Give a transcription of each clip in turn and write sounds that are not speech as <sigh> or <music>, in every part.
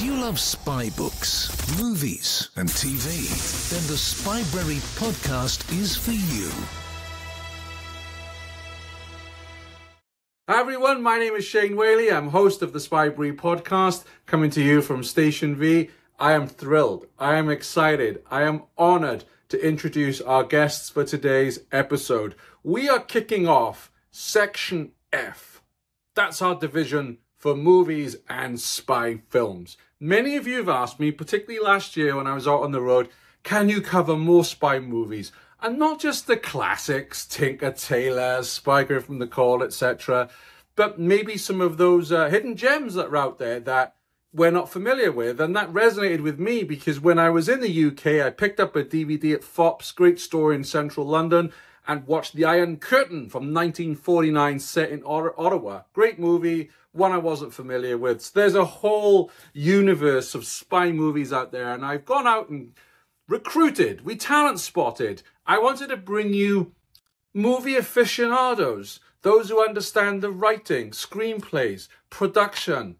Do you love spy books, movies, and TV? Then the Spybrary podcast is for you. Hi everyone, my name is Shane Whaley. I'm host of the Spybrary podcast, coming to you from Station V. I am thrilled. I am excited. I am honored to introduce our guests for today's episode. We are kicking off Section F. That's our division for movies and spy films. Many of you have asked me, particularly last year when I was out on the road, can you cover more spy movies? And not just the classics, Tinker Tailor, Spy Girl from the Call, etc., but maybe some of those uh, hidden gems that are out there that we're not familiar with. And that resonated with me because when I was in the UK, I picked up a DVD at Foyles, great store in central London, and watched The Iron Curtain from 1949 set in Ottawa. Great movie one I wasn't familiar with. So there's a whole universe of spy movies out there, and I've gone out and recruited, we talent spotted. I wanted to bring you movie aficionados, those who understand the writing, screenplays, production,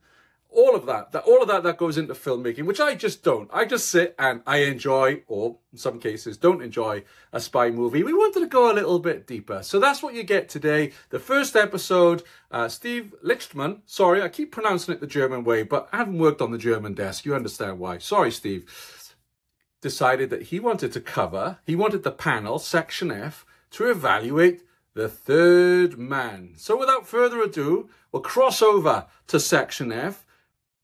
all of that, that all of that that goes into filmmaking, which I just don't. I just sit and I enjoy, or in some cases don't enjoy, a spy movie. We wanted to go a little bit deeper, so that's what you get today. The first episode, uh, Steve Lichtman. Sorry, I keep pronouncing it the German way, but I haven't worked on the German desk. You understand why? Sorry, Steve. Decided that he wanted to cover. He wanted the panel section F to evaluate the third man. So without further ado, we'll cross over to section F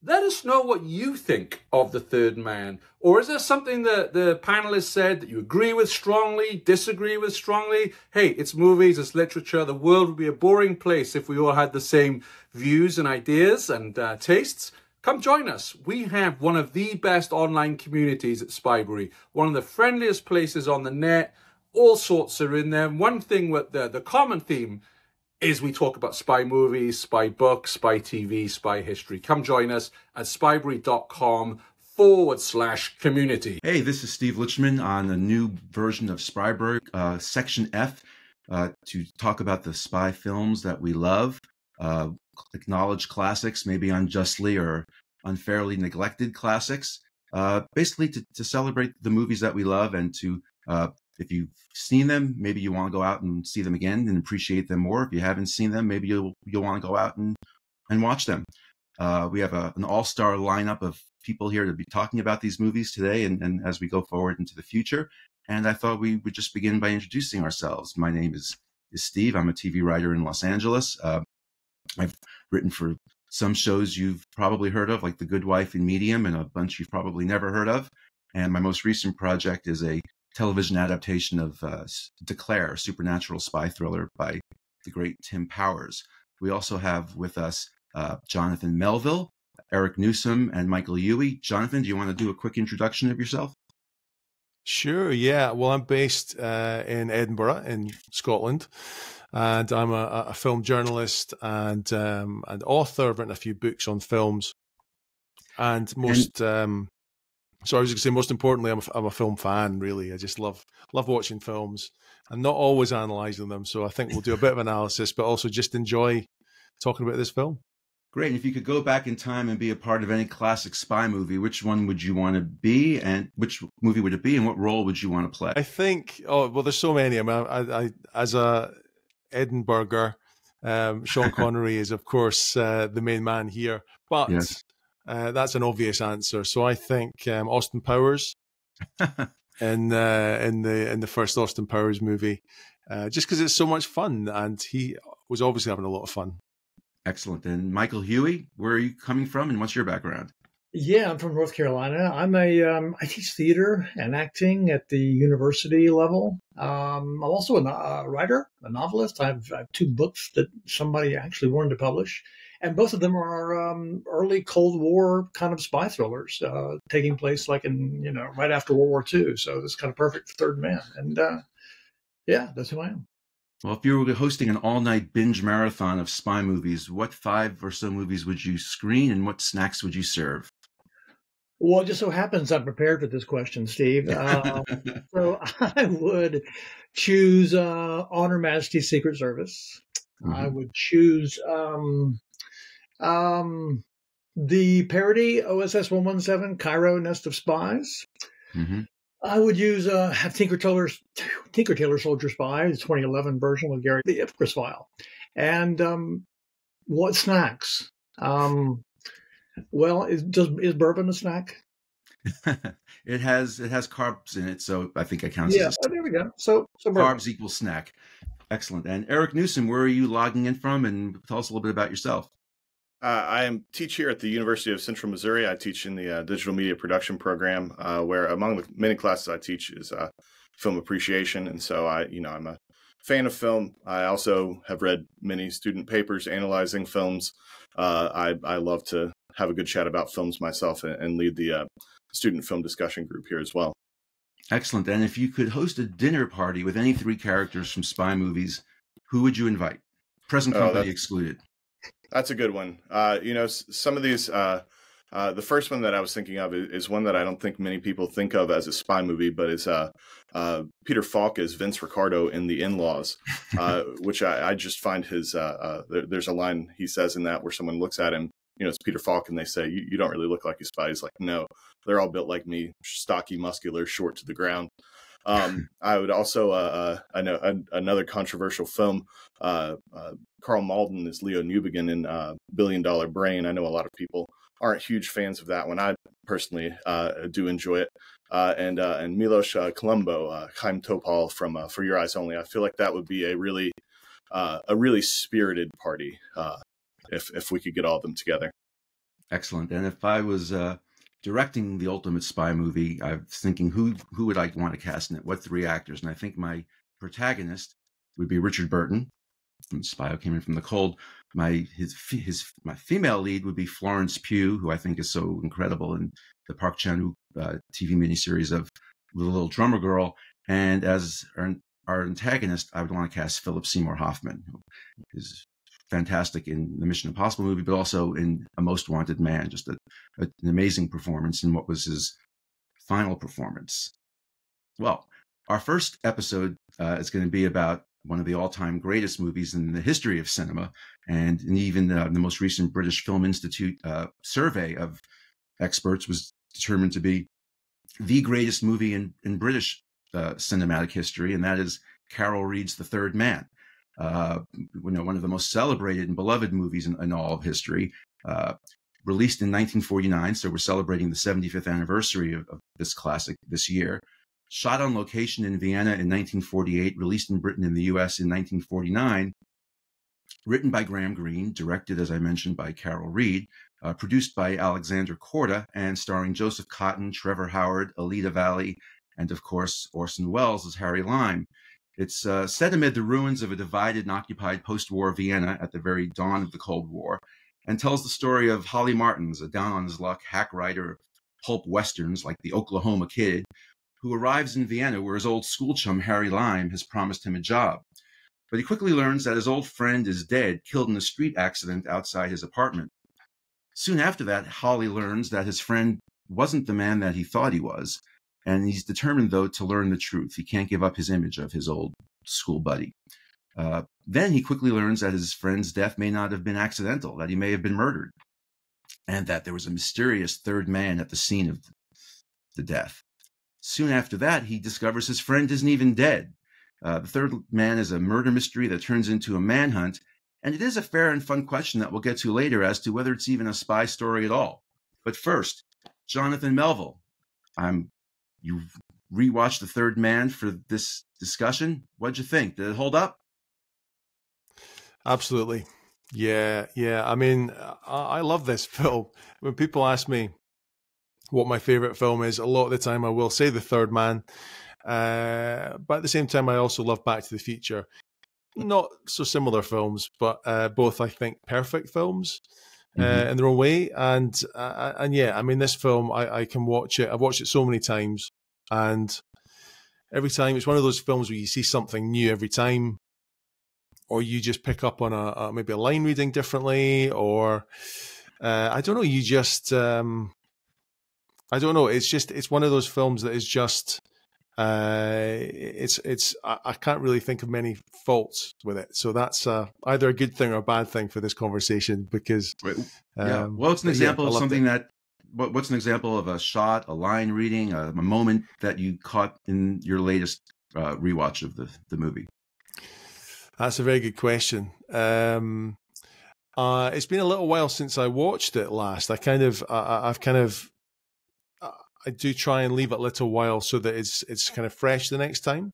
let us know what you think of The Third Man. Or is there something that the panelists said that you agree with strongly, disagree with strongly? Hey, it's movies, it's literature. The world would be a boring place if we all had the same views and ideas and uh, tastes. Come join us. We have one of the best online communities at Spybrary, one of the friendliest places on the net. All sorts are in there. One thing with the, the common theme is we talk about spy movies, spy books, spy TV, spy history. Come join us at spybrary.com forward slash community. Hey, this is Steve Lichtman on a new version of Spybrary, uh, Section F, uh, to talk about the spy films that we love, uh, acknowledged classics, maybe unjustly or unfairly neglected classics. Uh, basically, to, to celebrate the movies that we love and to uh, if you've seen them, maybe you want to go out and see them again and appreciate them more. If you haven't seen them, maybe you'll you'll want to go out and and watch them. Uh, we have a, an all star lineup of people here to be talking about these movies today and, and as we go forward into the future. And I thought we would just begin by introducing ourselves. My name is is Steve. I'm a TV writer in Los Angeles. Uh, I've written for some shows you've probably heard of, like The Good Wife and Medium, and a bunch you've probably never heard of. And my most recent project is a television adaptation of uh, Declare, a supernatural spy thriller by the great Tim Powers. We also have with us uh, Jonathan Melville, Eric Newsom, and Michael Huey. Jonathan, do you want to do a quick introduction of yourself? Sure, yeah. Well, I'm based uh, in Edinburgh, in Scotland, and I'm a, a film journalist and um, and author. I've written a few books on films, and most and, um, so I was going to say, most importantly, I'm a, I'm a film fan. Really, I just love love watching films and not always analysing them. So I think we'll do a bit of analysis, but also just enjoy talking about this film. Great. And if you could go back in time and be a part of any classic spy movie, which one would you want to be, and which movie would it be, and what role would you want to play? I think. Oh well, there's so many. I mean, I, I as a Edinburgher, um, Sean <laughs> Connery is of course uh, the main man here, but. Yes. Uh, that's an obvious answer. So I think um, Austin Powers <laughs> in uh, in the in the first Austin Powers movie, uh, just because it's so much fun, and he was obviously having a lot of fun. Excellent. And Michael Huey, where are you coming from, and what's your background? Yeah, I'm from North Carolina. I'm a um, I teach theater and acting at the university level. Um, I'm also a, a, writer, a novelist. I have, I have two books that somebody actually wanted to publish and both of them are um, early Cold War kind of spy thrillers, uh, taking place like in you know right after World War II. So this kind of perfect for third man, and uh, yeah, that's who I am. Well, if you were hosting an all-night binge marathon of spy movies, what five or so movies would you screen, and what snacks would you serve? Well, it just so happens I'm prepared for this question, Steve. Uh, <laughs> so I would choose uh, On Her Majesty Secret Service. Mm-hmm. I would choose um, um, the parody OSS 117 Cairo Nest of Spies. Mm-hmm. I would use uh, have Tinker Tailor's Tinker Tailor Soldier Spy, the 2011 version with Gary, the Ipcress file, and um, what snacks? Um, well, is does is bourbon a snack? <laughs> it has it has carbs in it, so I think it counts. Yeah, oh, there we go. So, so carbs bourbon. equals snack. Excellent. And Eric Newsom, where are you logging in from? And tell us a little bit about yourself. Uh, I am teach here at the University of Central Missouri. I teach in the uh, digital media production program, uh, where among the many classes I teach is uh, film appreciation, and so I, you know, I'm a fan of film. I also have read many student papers analyzing films. Uh, I I love to have a good chat about films myself and, and lead the uh, student film discussion group here as well. Excellent. And if you could host a dinner party with any three characters from spy movies, who would you invite? Present Oh, company that's- excluded. That's a good one. Uh, you know, some of these. Uh, uh, the first one that I was thinking of is, is one that I don't think many people think of as a spy movie, but it's uh, uh, Peter Falk as Vince Ricardo in The In-Laws, uh, <laughs> which I, I just find his. Uh, uh, there, there's a line he says in that where someone looks at him, you know, it's Peter Falk, and they say, "You, you don't really look like a spy." He's like, "No, they're all built like me, stocky, muscular, short to the ground." Um, <laughs> I would also, uh, uh, I know an, another controversial film. Karl Malden is Leo Newbigen in uh, Billion Dollar Brain. I know a lot of people aren't huge fans of that one. I personally uh, do enjoy it. Uh, and uh, and Milos uh, Columbo, uh, Chaim Topol from uh, For Your Eyes Only. I feel like that would be a really uh, a really spirited party if if we could get all of them together. Excellent. And if I was directing the ultimate spy movie, I was thinking who who would I want to cast in it? What three actors? And I think my protagonist would be Richard Burton Spy Came In From the Cold. My his his my female lead would be Florence Pugh, who I think is so incredible in the Park Chan Wook uh, TV miniseries of The Little Drummer Girl. And as our, our antagonist, I would want to cast Philip Seymour Hoffman, who is fantastic in the Mission Impossible movie, but also in A Most Wanted Man. Just a, a- an amazing performance in what was his final performance. Well, our first episode uh, is going to be about one of the all-time greatest movies in the history of cinema, and even uh, the most recent British Film Institute uh, survey of experts was determined to be the greatest movie in, in British uh, cinematic history, and that is Carol Reed's The Third Man uh, you know, one of the most celebrated and beloved movies in, in all of history. Uh, released in 1949, so we're celebrating the 75th anniversary of, of this classic this year. Shot on location in Vienna in 1948, released in Britain and the US in 1949. Written by Graham Greene, directed, as I mentioned, by Carol Reed, uh, produced by Alexander Korda, and starring Joseph Cotten, Trevor Howard, Alida Valli, and of course Orson Welles as Harry Lime. It's uh, set amid the ruins of a divided and occupied post war Vienna at the very dawn of the Cold War and tells the story of Holly Martins, a down on his luck hack writer of pulp westerns like The Oklahoma Kid, who arrives in Vienna where his old school chum Harry Lime has promised him a job. But he quickly learns that his old friend is dead, killed in a street accident outside his apartment. Soon after that, Holly learns that his friend wasn't the man that he thought he was, and he's determined, though, to learn the truth. He can't give up his image of his old school buddy. Uh, then he quickly learns that his friend's death may not have been accidental, that he may have been murdered, and that there was a mysterious third man at the scene of the death. Soon after that, he discovers his friend isn't even dead. Uh, the third man is a murder mystery that turns into a manhunt, and it is a fair and fun question that we'll get to later as to whether it's even a spy story at all. But first, Jonathan Melville, I'm you rewatched the third man for this discussion what'd you think did it hold up Absolutely. Yeah, yeah. I mean, I, I love this <laughs> film. When people ask me what my favorite film is, a lot of the time I will say The Third Man. Uh, but at the same time, I also love Back to the Future. Not so similar films, but uh, both, I think, perfect films. Uh, Mhm. in their own way, and uh, and yeah, I mean, this film I, I can watch it. I've watched it so many times, and every time it's one of those films where you see something new every time, or you just pick up on a, a maybe a line reading differently, or uh, I don't know. You just um, I don't know. It's just it's one of those films that is just uh, it's it's I, I, can't really think of many faults with it. So that's uh, either a good thing or a bad thing for this conversation because um, yeah. Well, it's an example yeah, of something it. that. What, what's an example of a shot, a line reading, a, a moment that you caught in your latest uh, rewatch of the the movie? That's a very good question. Um, uh, it's been a little while since I watched it last. I kind of, I, I've kind of I do try and leave it a little while so that it's it's kind of fresh the next time.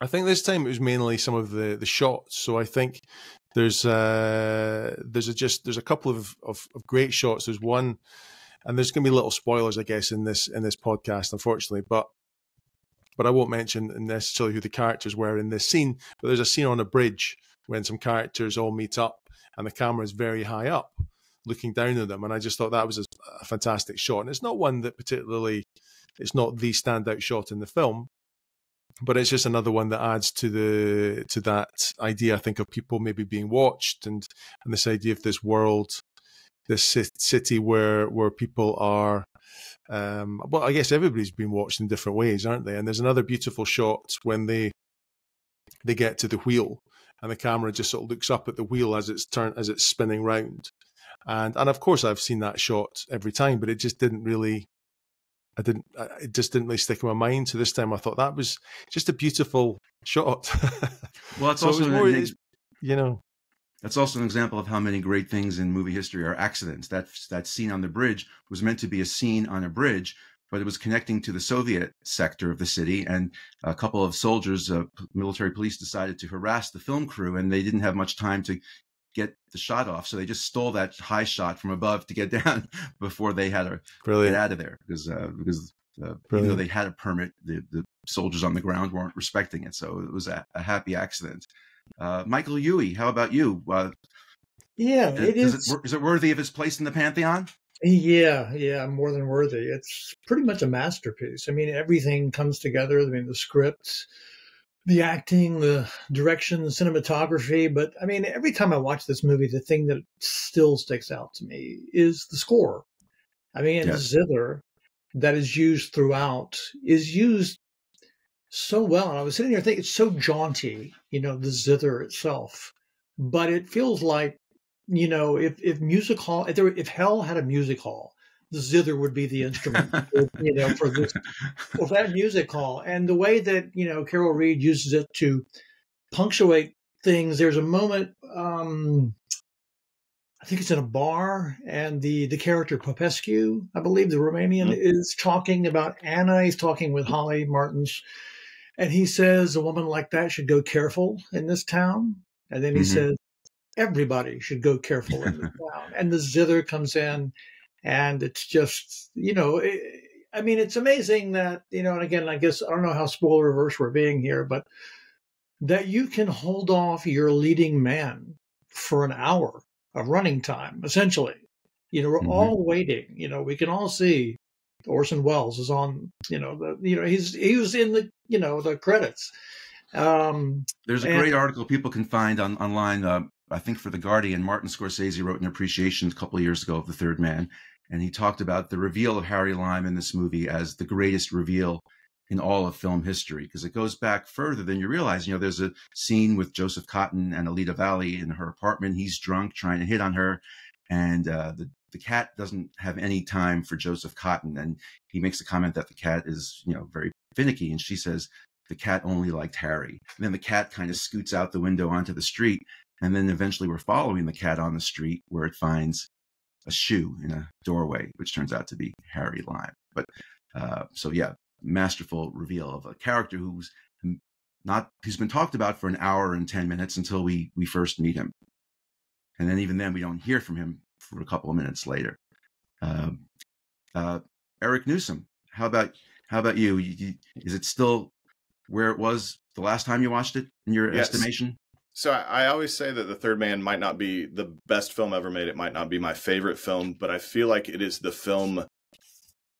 I think this time it was mainly some of the the shots. So I think there's uh there's a just there's a couple of, of, of great shots. There's one, and there's going to be little spoilers, I guess, in this in this podcast, unfortunately. But but I won't mention necessarily who the characters were in this scene. But there's a scene on a bridge when some characters all meet up, and the camera is very high up, looking down at them. And I just thought that was a, a fantastic shot. And it's not one that particularly, it's not the standout shot in the film, but it's just another one that adds to the to that idea. I think of people maybe being watched and and this idea of this world, this city where where people are. Um, well, I guess everybody's been watched in different ways, aren't they? And there's another beautiful shot when they they get to the wheel and the camera just sort of looks up at the wheel as it's turn as it's spinning round and and of course I've seen that shot every time, but it just didn't really. I didn't. It just didn't really stick in my mind. So this time I thought that was just a beautiful shot. <laughs> well, it's so also it more, you know. That's also an example of how many great things in movie history are accidents. That that scene on the bridge was meant to be a scene on a bridge, but it was connecting to the Soviet sector of the city. And a couple of soldiers, uh, military police, decided to harass the film crew, and they didn't have much time to get the shot off. So they just stole that high shot from above to get <laughs> down before they had to Brilliant. get out of there because uh, because uh, even though they had a permit, the, the soldiers on the ground weren't respecting it. So it was a, a happy accident. Uh, Michael Urie, how about you? Uh, yeah, it is. It, is it worthy of its place in the pantheon? Yeah, yeah, more than worthy. It's pretty much a masterpiece. I mean, everything comes together. I mean, the script, the acting, the direction, the cinematography. But I mean, every time I watch this movie, the thing that still sticks out to me is the score. I mean, yes. the zither that is used throughout is used so well. And I was sitting here thinking it's so jaunty, you know, the zither itself, but it feels like, you know, if, if music hall, if, there, if hell had a music hall, the zither would be the instrument, <laughs> you know, for this for that music hall. And the way that you know Carol Reed uses it to punctuate things. There's a moment. Um, I think it's in a bar, and the the character Popescu, I believe the Romanian, mm-hmm. is talking about Anna. He's talking with Holly Martins, and he says a woman like that should go careful in this town. And then he mm-hmm. says everybody should go careful in this <laughs> town. And the zither comes in and it's just you know it, i mean it's amazing that you know and again i guess i don't know how spoiler reverse we're being here but that you can hold off your leading man for an hour of running time essentially. You know we're mm-hmm. all waiting. You know we can all see orson welles is on you know the you know he's he was in the you know the credits. Um there's a and, great article people can find on online uh, I think for the Guardian, Martin Scorsese wrote an appreciation a couple of years ago of The Third Man, and he talked about the reveal of Harry Lime in this movie as the greatest reveal in all of film history because it goes back further than you realize. You know, there's a scene with Joseph Cotten and Alida Valli in her apartment. He's drunk, trying to hit on her, and uh, the the cat doesn't have any time for Joseph Cotten, and he makes a comment that the cat is, you know, very finicky, and she says the cat only liked Harry. And then the cat kind of scoots out the window onto the street, and then eventually we're following the cat on the street where it finds a shoe in a doorway, which turns out to be Harry Lime. But uh, so yeah, masterful reveal of a character who's not who's been talked about for an hour and ten minutes until we we first meet him, and then even then we don't hear from him for a couple of minutes later. Um, uh, Eric Newsom, how about how about you? you? Is it still where it was the last time you watched it in your yes. estimation? So I, I always say that The Third Man might not be the best film ever made. It might not be my favorite film, but I feel like it is the film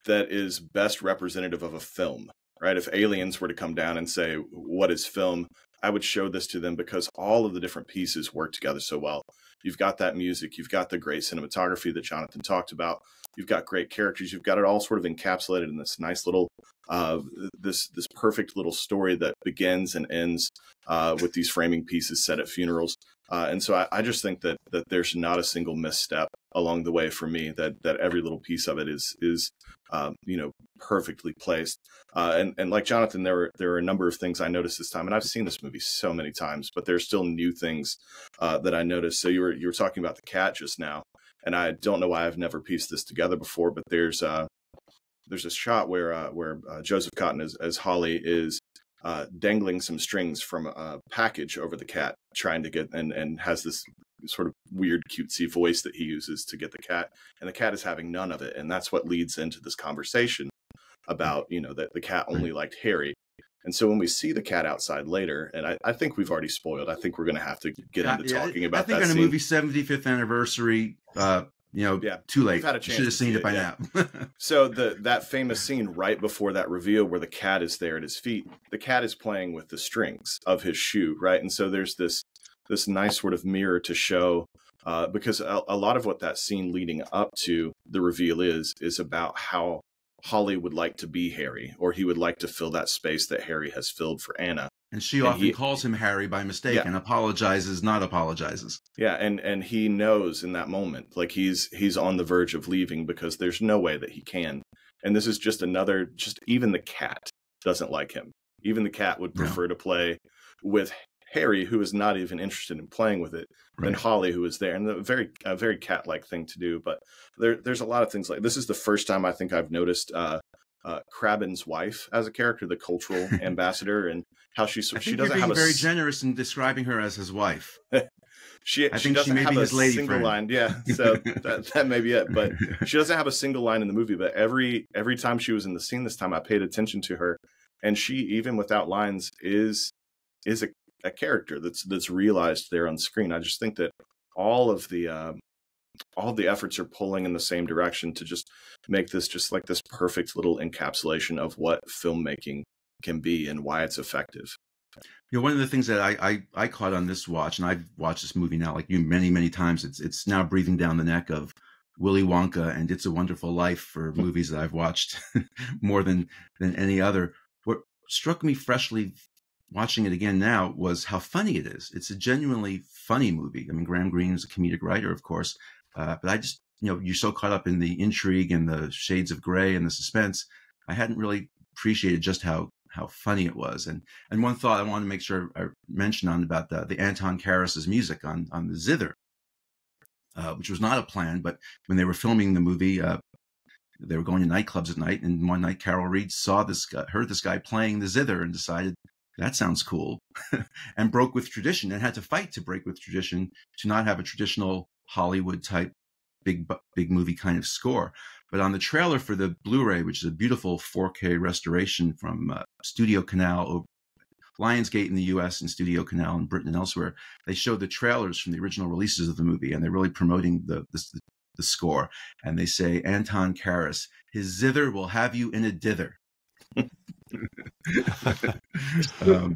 that is best representative of a film. Right? If aliens were to come down and say, "What is film?" I would show this to them because all of the different pieces work together so well. You've got that music, you've got the great cinematography that Jonathan talked about, you've got great characters, you've got it all sort of encapsulated in this nice little uh, this this perfect little story that begins and ends uh, with these framing pieces set at funerals. Uh, and so I, I, just think that that there's not a single misstep along the way for me. That that every little piece of it is is um, you know perfectly placed. Uh, and and like Jonathan, there there were a number of things I noticed this time, and I've seen this movie so many times, but there's still new things uh, that I noticed. So you were you were talking about the cat just now, and I don't know why I've never pieced this together before, but there's uh, there's a shot where uh, where uh, Joseph Cotten as, as Holly is uh, dangling some strings from a package over the cat, trying to get and and has this sort of weird cutesy voice that he uses to get the cat, and the cat is having none of it, and that's what leads into this conversation about you know that the cat only liked Harry. And so when we see the cat outside later, and I, I think we've already spoiled. I think we're going to have to get into yeah, talking about. I think on the movie 75th anniversary, uh, you know, yeah, too late. Had a chance Should have seen it, it by yeah. now. <laughs> so the that famous scene right before that reveal where the cat is there at his feet, the cat is playing with the strings of his shoe, right? And so there's this this nice sort of mirror to show uh, because a, a lot of what that scene leading up to the reveal is is about how Holly would like to be Harry, or he would like to fill that space that Harry has filled for Anna. And she and often he, calls him Harry by mistake yeah. and apologizes, not apologizes. Yeah, and and he knows in that moment, like he's he's on the verge of leaving because there's no way that he can. And this is just another, just even the cat doesn't like him. Even the cat would prefer no. to play with Harry, who is not even interested in playing with it, right. than Holly, who is there, and a very a very cat like thing to do. But there, there's a lot of things like this is the first time I think I've noticed uh, uh, wife as a character, the cultural <laughs> ambassador, and how she she doesn't have a very generous in describing her as his wife. <laughs> she I she doesn't she have a single friend. line. Yeah, so that, that may be it. But she doesn't have a single line in the movie. But every every time she was in the scene this time, I paid attention to her, and she even without lines is is a, a character that's that's realized there on screen. I just think that all of the um, all the efforts are pulling in the same direction to just make this just like this perfect little encapsulation of what filmmaking can be and why it's effective. You know, one of the things that I, I, I caught on this watch, and I've watched this movie now like you many many times. It's it's now breathing down the neck of Willy Wonka and It's a Wonderful Life for hmm. movies that I've watched <laughs> more than than any other. What struck me freshly watching it again now was how funny it is. It's a genuinely funny movie. I mean, Graham Greene is a comedic writer, of course, uh, but I just, you know, you're so caught up in the intrigue and the shades of gray and the suspense. I hadn't really appreciated just how how funny it was. And and one thought I want to make sure I mention on about the the Anton Karas's music on on the zither, uh, which was not a plan, but when they were filming the movie, uh, they were going to nightclubs at night, and one night Carol Reed saw this guy, heard this guy playing the zither, and decided that sounds cool, <laughs> and broke with tradition and had to fight to break with tradition to not have a traditional Hollywood type big big movie kind of score. But on the trailer for the Blu-ray, which is a beautiful 4K restoration from uh, Studio Canal, over Lionsgate in the U.S. and Studio Canal in Britain and elsewhere, they showed the trailers from the original releases of the movie, and they're really promoting the the, the score. And they say Anton Karas, his zither will have you in a dither. <laughs> <laughs> um,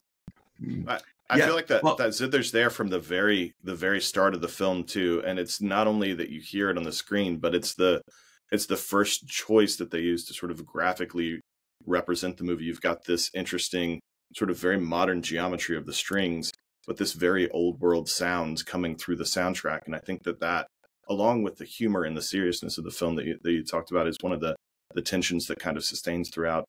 I, I yeah, feel like that well, that zither's there from the very the very start of the film too, and it's not only that you hear it on the screen, but it's the it's the first choice that they use to sort of graphically represent the movie. You've got this interesting sort of very modern geometry of the strings, but this very old world sounds coming through the soundtrack, and I think that that along with the humor and the seriousness of the film that you, that you talked about is one of the the tensions that kind of sustains throughout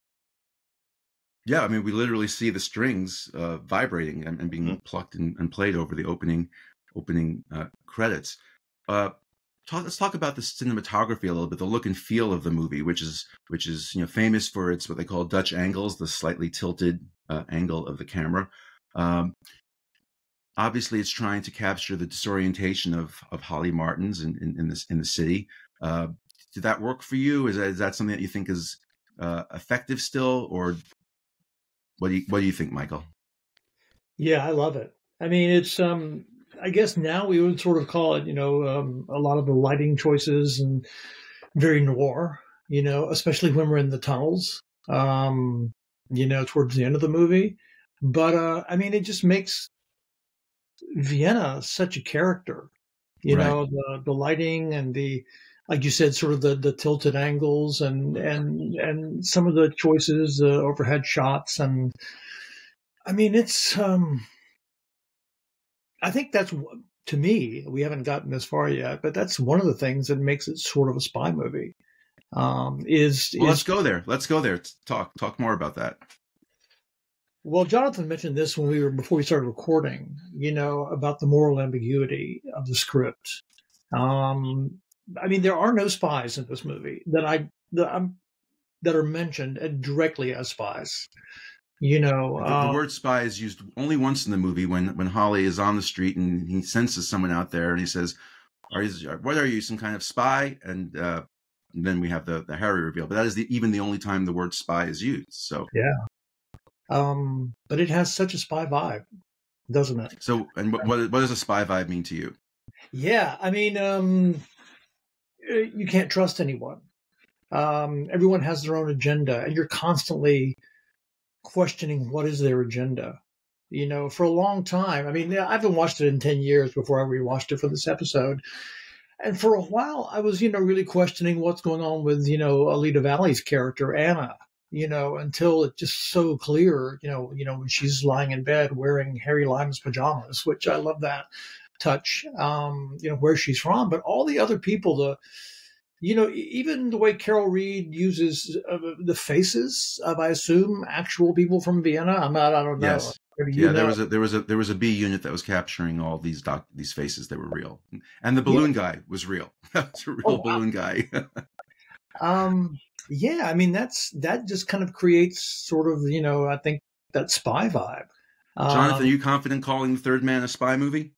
yeah, I mean, we literally see the strings uh, vibrating and, and being mm-hmm. plucked and, and, played over the opening opening uh, credits. Uh, talk, let's talk about the cinematography a little bit, the look and feel of the movie, which is which is you know famous for its what they call Dutch angles, the slightly tilted uh, angle of the camera. Um, obviously, it's trying to capture the disorientation of of Holly Martins in in, in this in the city. Uh, did that work for you? Is that, is that something that you think is uh, effective still, or what do you What do you think, Michael? Yeah, I love it. I mean, it's um, I guess now we would sort of call it, you know, um, a lot of the lighting choices and very noir. You know, especially when we're in the tunnels. Um, you know, towards the end of the movie. But uh, I mean, it just makes Vienna such a character. You right. know, the the lighting and the like you said, sort of the, the tilted angles and and and some of the choices, the overhead shots, and I mean, it's. um I think that's to me. We haven't gotten this far yet, but that's one of the things that makes it sort of a spy movie. Um, is, well, is let's go there. Let's go there. Talk talk more about that. Well, Jonathan mentioned this when we were before we started recording. You know about the moral ambiguity of the script. Um, I mean, there are no spies in this movie that I that I'm that are mentioned directly as spies. You know, The, uh, the word spy is used only once in the movie when when Holly is on the street and he senses someone out there and he says, "Are you? What are you? Some kind of spy?" And, uh, and then we have the the Harry reveal. But that is the, even the only time the word spy is used. So yeah, um, but it has such a spy vibe, doesn't it? so and what what, what does a spy vibe mean to you? Yeah, I mean, um, you can't trust anyone. Um, everyone has their own agenda, and you're constantly questioning what is their agenda. You know, for a long time. I mean, I haven't watched it in ten years before I rewatched it for this episode, and for a while, I was, you know, really questioning what's going on with, you know, Alida Valli's character Anna. You know, until it's just so clear, you know, you know when she's lying in bed wearing Harry Lime's pajamas, which I love that touch. Um, you know where she's from, but all the other people, the you know, even the way Carol Reed uses uh, the faces of, I assume, actual people from Vienna. I'm not, I don't know. Yes. Yeah, there was a there was a there was a B unit that was capturing all these doc these faces that were real, and the balloon guy was real. <laughs> That's a real Oh, wow. balloon guy. <laughs> Um, yeah, I mean that's that just kind of creates sort of you know I think that spy vibe. Jonathan, Um, are you confident calling the Third Man a spy movie?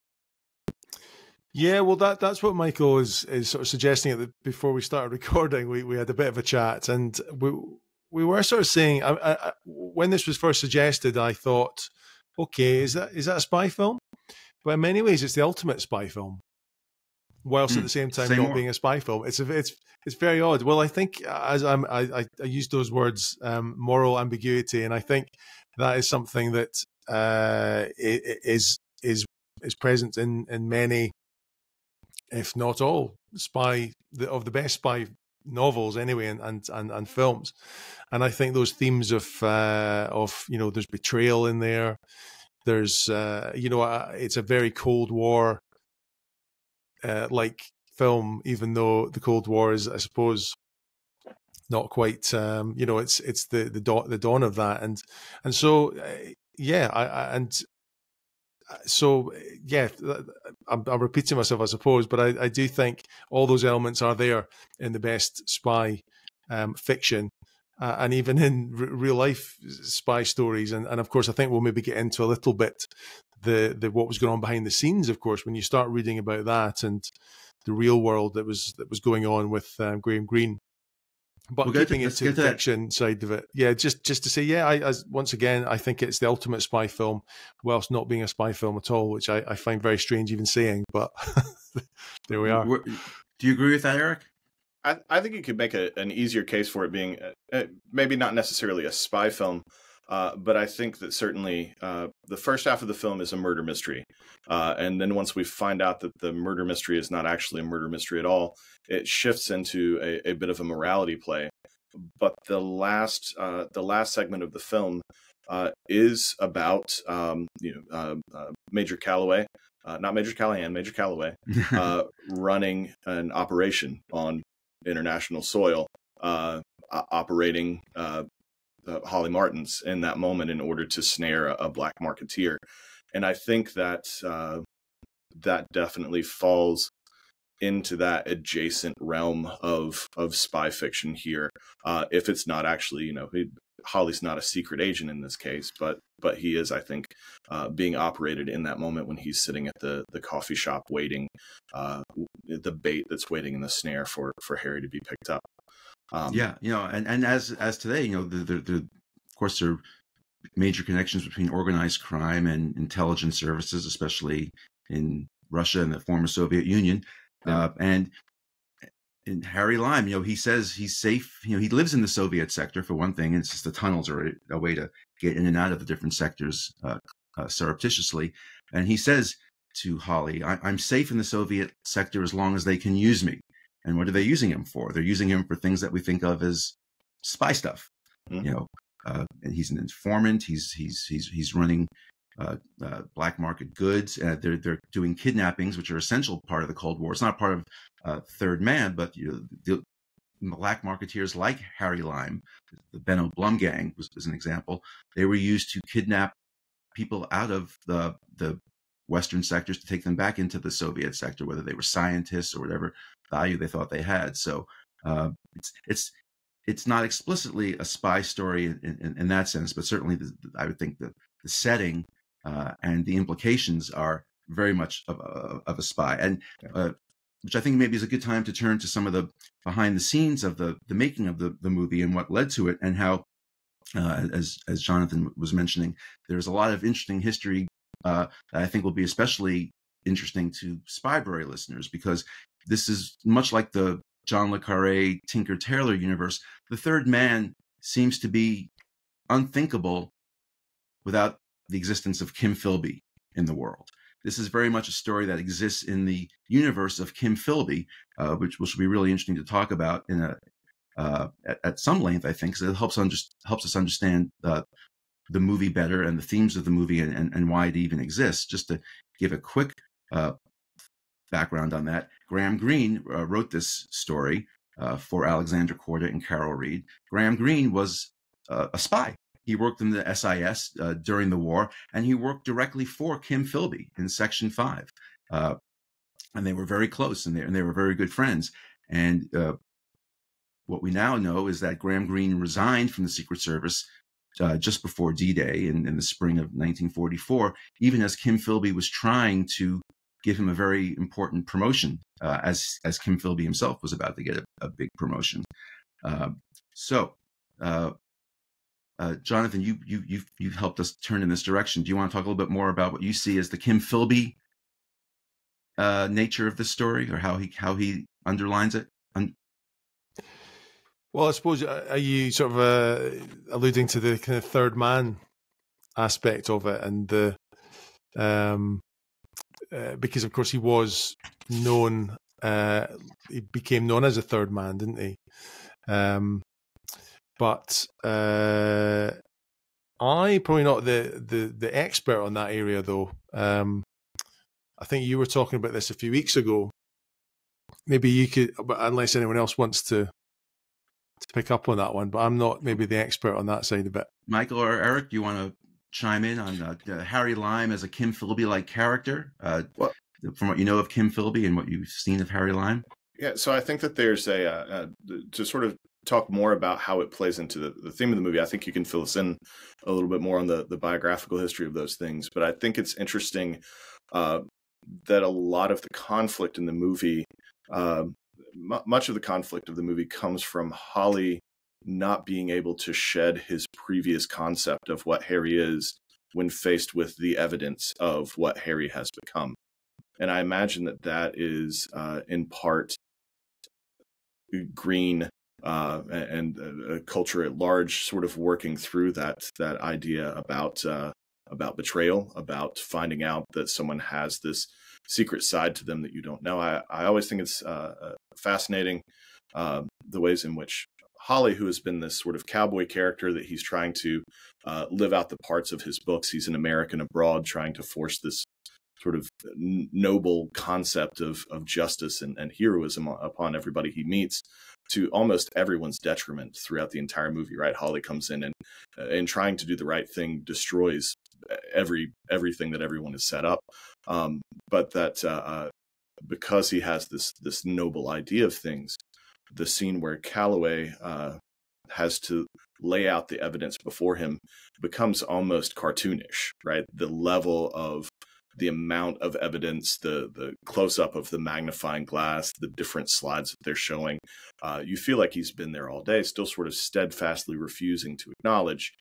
Yeah, well, that that's what Michael is is sort of suggesting. At the, before we started <laughs> recording, we, we had a bit of a chat, and we we were sort of saying, I, I, when this was first suggested, I thought, okay, is that is that a spy film? But in many ways, it's the ultimate spy film, whilst Hmm, at the same time say not being a spy film. It's a, it's it's very odd. Well, I think as I'm, I I, I used those words, um, moral ambiguity, and I think that is something that uh, is is is present in in many if not all, spy the, of the best spy novels anyway, and, and and and films. And I think those themes of uh, of you know, there's betrayal in there. There's uh, you know, uh, it's a very Cold War uh, like film, even though the Cold War is, I suppose, not quite. Um, you know, it's it's the the dawn the dawn of that, and and so uh, yeah, I, I and so yeah, I'm, I'm repeating myself, I suppose, but I, I do think all those elements are there in the best spy um, fiction, uh, and even in real life spy stories. And, and of course, I think we'll maybe get into a little bit the the what was going on behind the scenes. Of course, when you start reading about that and the real world that was that was going on with um, Graham Greene. But We'll get to- keeping it to get the to that. fiction side of it, yeah, just just to say, yeah, I, as once again, I think it's the ultimate spy film, whilst not being a spy film at all, which I, I find very strange even saying. But <laughs> there we are. Do you agree with that, Eric? I, I think you could make a, an easier case for it being uh, uh, maybe not necessarily a spy film, uh, but I think that certainly uh, the first half of the film is a murder mystery. Uh, and then once we find out that the murder mystery is not actually a murder mystery at all, it shifts into a, a bit of a morality play. But the last uh, the last segment of the film uh, is about um, you know uh, uh, Major Calloway, uh, not Major Callahan, Major Calloway, <laughs> uh, running an operation on international soil, uh, operating uh, Holly Martins in that moment in order to snare a, a black marketeer. And I think that uh, that definitely falls into that adjacent realm of of spy fiction here. Uh, if it's not actually, you know, he, Holly's not a secret agent in this case, but but he is, I think, uh, being operated in that moment when he's sitting at the the coffee shop waiting, uh, the bait that's waiting in the snare for for Harry to be picked up. Um, yeah, you know, and, and as as today, you know, the, the, the of course there are major connections between organized crime and intelligence services, especially in Russia and the former Soviet Union. Yeah. Uh, and in Harry Lime, you know, he says he's safe. You know, he lives in the Soviet sector for one thing, and it's just the tunnels are a, a way to get in and out of the different sectors uh, uh, surreptitiously. And he says to Holly, I, "I'm safe in the Soviet sector as long as they can use me." And what are they using him for? They're using him for things that we think of as spy stuff. Mhm. You know, uh, and he's an informant. He's he's he's he's running uh, uh, black market goods. Uh, they're they're doing kidnappings, which are essential part of the Cold War. It's not part of uh, Third Man, but you know, the black marketeers like Harry Lime, the Benno Blum gang was, was an example. They were used to kidnap people out of the the Western sectors to take them back into the Soviet sector, whether they were scientists or whatever value they thought they had. So uh, it's it's it's not explicitly a spy story in, in, in that sense, but certainly the, I would think the the setting uh, and the implications are very much of a, of a spy, and uh, which I think maybe is a good time to turn to some of the behind the scenes of the the making of the the movie and what led to it, and how, uh, as as Jonathan was mentioning, there's a lot of interesting history uh, that I think will be especially interesting to Spybrary listeners because this is much like the John le Carre Tinker Tailor universe. The Third Man seems to be unthinkable without the existence of Kim Philby in the world. This is very much a story that exists in the universe of Kim Philby, uh, which, which will be really interesting to talk about in a uh, at, at, some length, I think, because it helps under, helps us understand uh, the movie better and the themes of the movie and, and, and, why it even exists. Just to give a quick uh, background on that, Graham Greene uh, wrote this story uh, for Alexander Korda and Carol Reed. Graham Greene was uh, a spy. He worked in the SIS uh, during the war, and he worked directly for Kim Philby in Section Five. Uh, and they were very close, and they, and they were very good friends. And what we now know is that Graham Greene resigned from the Secret Service uh, just before D-Day in, in, the spring of 1944, even as Kim Philby was trying to give him a very important promotion, uh, as as Kim Philby himself was about to get a, a big promotion. Uh, so, uh, uh, Jonathan, you you you've, you've helped us turn in this direction. Do you want to talk a little bit more about what you see as the Kim Philby uh, nature of the story, or how he how he underlines it? Un- well, I suppose are you sort of uh, alluding to the kind of third man aspect of it, and the um, uh, because of course he was known, uh, he became known as a third man, didn't he? Um, but uh, I probably not the, the the expert on that area though. Um, I think you were talking about this a few weeks ago. Maybe you could, but unless anyone else wants to to pick up on that one, but I'm not maybe the expert on that side of it. Michael or Eric, do you want to chime in on uh, uh, Harry Lime as a Kim Philby like character? Uh? From what you know of Kim Philby and what you've seen of Harry Lime? Yeah, so I think that there's a uh, uh to sort of talk more about how it plays into the, the theme of the movie. I think you can fill us in a little bit more on the the biographical history of those things, but I think it's interesting uh, that a lot of the conflict in the movie um, much of the conflict of the movie comes from Holly not being able to shed his previous concept of what Harry is when faced with the evidence of what Harry has become. And I imagine that that is uh, in part Greene uh, and uh, culture at large sort of working through that that idea about uh, about betrayal, about finding out that someone has this secret side to them that you don't know. I, I always think it's uh, uh fascinating the ways in which Holly, who has been this sort of cowboy character that he's trying to uh, live out the parts of his books. He's an American abroad trying to force this sort of noble concept of, of justice and, and heroism upon everybody he meets to almost everyone's detriment throughout the entire movie right holly comes in and uh, in trying to do the right thing destroys every everything that everyone has set up um, but that uh, uh, because he has this this noble idea of things, the scene where Calloway uh, has to lay out the evidence before him becomes almost cartoonish, right? The level of the amount of evidence, the the close up of the magnifying glass, the different slides that they're showing, uh, you feel like he's been there all day, still sort of steadfastly refusing to acknowledge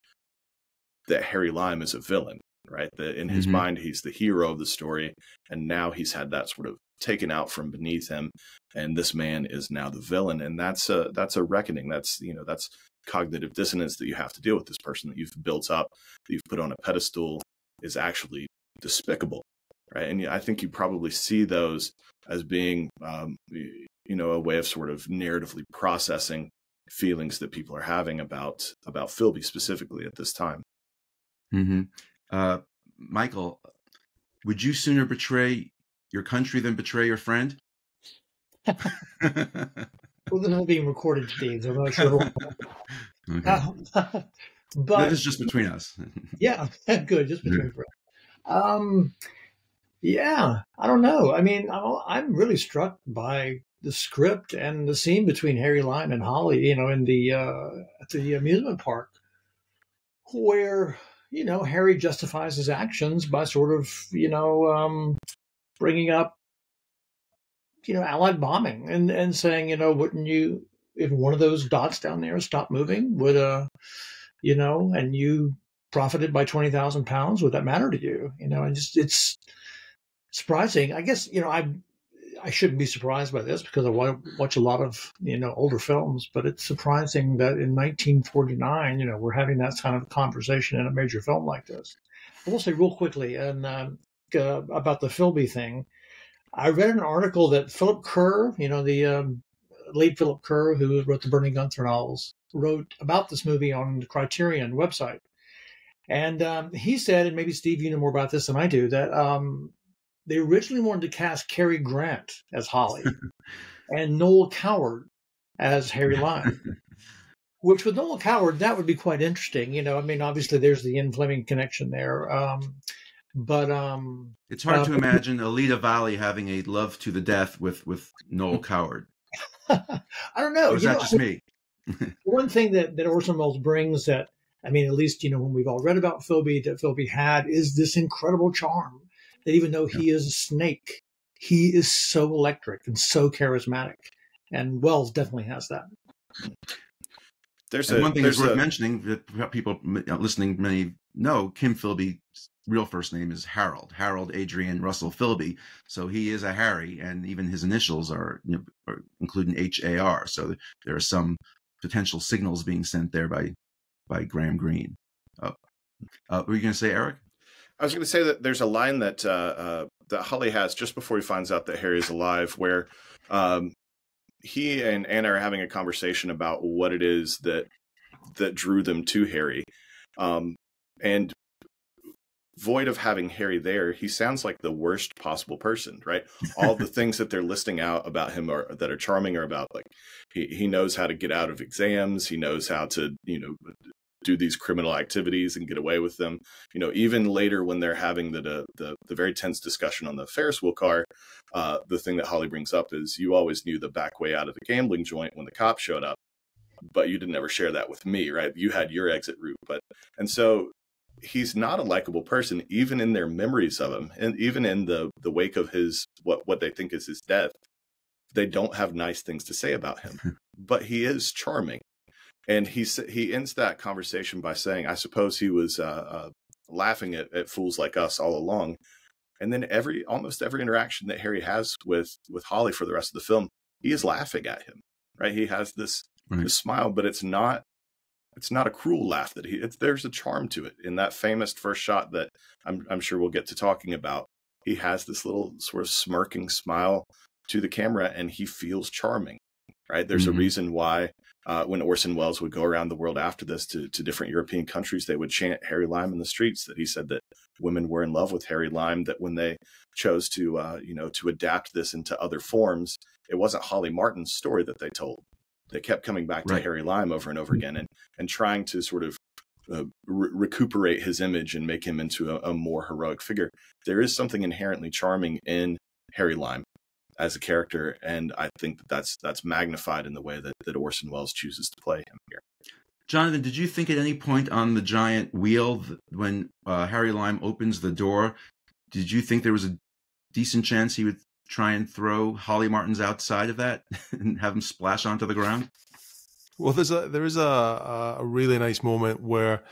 that Harry Lime is a villain, right? That in his mm-hmm. mind he's the hero of the story, and now he's had that sort of taken out from beneath him, and this man is now the villain, and that's a that's a reckoning. That's you know that's cognitive dissonance that you have to deal with. This person that you've built up, that you've put on a pedestal, is actually despicable, right? And I think you probably see those as being um, you know a way of sort of narratively processing feelings that people are having about about Philby specifically at this time. Mm-hmm. Uh, Michael, would you sooner betray your country than betray your friend? <laughs> well, this is being recorded, Steve. I'm not sure. okay. Uh, <laughs> but that is just between us. <laughs> yeah, good, just between friends. Um, yeah, I don't know. I mean, I'm, I'm really struck by the script and the scene between Harry Lime and Holly. You know, in the uh, at the amusement park, where you know Harry justifies his actions by sort of you know um, bringing up you know Allied bombing and and saying you know wouldn't you if one of those dots down there stopped moving would uh you know and you profited by twenty thousand pounds would that matter to you you know and just it's surprising I guess you know I I shouldn't be surprised by this because I watch a lot of you know older films, but it's surprising that in 1949, you know, we're having that kind of conversation in a major film like this. I will say real quickly and um, uh, about the Philby thing. I read an article that Philip Kerr, you know, the um, late Philip Kerr, who wrote the Bernie Gunther novels, wrote about this movie on the Criterion website. And um, he said, and maybe Steve, you know more about this than I do, that um, they originally wanted to cast Cary Grant as Holly <laughs> and Noel Coward as Harry Lime. <laughs> Which with Noel Coward, that would be quite interesting. You know, I mean, obviously there's the Ian Fleming connection there. Um, but um, it's hard uh, to imagine Alida Valli having a love to the death with with Noel <laughs> Coward. I don't know. Or is you that know, just me? <laughs> one thing that that Orson Welles brings that I mean, at least you know when we've all read about Philby, that Philby had is this incredible charm that even though he is a snake, he is so electric and so charismatic. And Welles definitely has that. There's a, one thing there's that's worth a- mentioning that people uh, listening may know Kim Philby's real first name is Harold, Harold Adrian Russell Philby. So he is a Harry, and even his initials are, you know, are including H A R. So there are some potential signals being sent there by by Graham Greene. Oh. Uh, were you going to say, Eric? I was going to say that there's a line that uh, uh, that Holly has just before he finds out that Harry is alive, where um, he and Anna are having a conversation about what it is that that drew them to Harry, um, and void of having Harry there, he sounds like the worst possible person, right? All the <laughs> things that they're listing out about him are that are charming are about like he he knows how to get out of exams, he knows how to you know do these criminal activities and get away with them. You know, even later when they're having the the the, the very tense discussion on the Ferris wheel car, uh, the thing that Holly brings up is you always knew the back way out of the gambling joint when the cop showed up, but you didn't ever share that with me, right? You had your exit route, but and so he's not a likable person even in their memories of him and even in the the wake of his what what they think is his death they don't have nice things to say about him. <laughs> But he is charming. And he he ends that conversation by saying i suppose he was uh, uh, laughing at, at fools like us all along. And then every almost every interaction that harry has with with holly for the rest of the film he is laughing at him right? He has this, Right. this smile but it's not it's not a cruel laugh that he it's there's a charm to it in that famous first shot that I'm I'm sure we'll get to talking about he has this little sort of smirking smile to the camera and he feels charming right there's Mhm. a reason why uh, when Orson Welles would go around the world after this to, to different European countries, they would chant Harry Lime in the streets. That he said that women were in love with Harry Lime. That when they chose to, uh, you know, to adapt this into other forms, it wasn't Holly Martin's story that they told. They kept coming back to Right. Harry Lime over and over again, and and trying to sort of uh, re- recuperate his image and make him into a, a more heroic figure. There is something inherently charming in Harry Lime as a character, and I think that that's that's magnified in the way that, that Orson Welles chooses to play him here. Jonathan, did you think at any point on the giant wheel when uh, Harry Lime opens the door, did you think there was a decent chance he would try and throw Holly Martins outside of that <laughs> and have him splash onto the ground? Well, there's a there is a a, a really nice moment where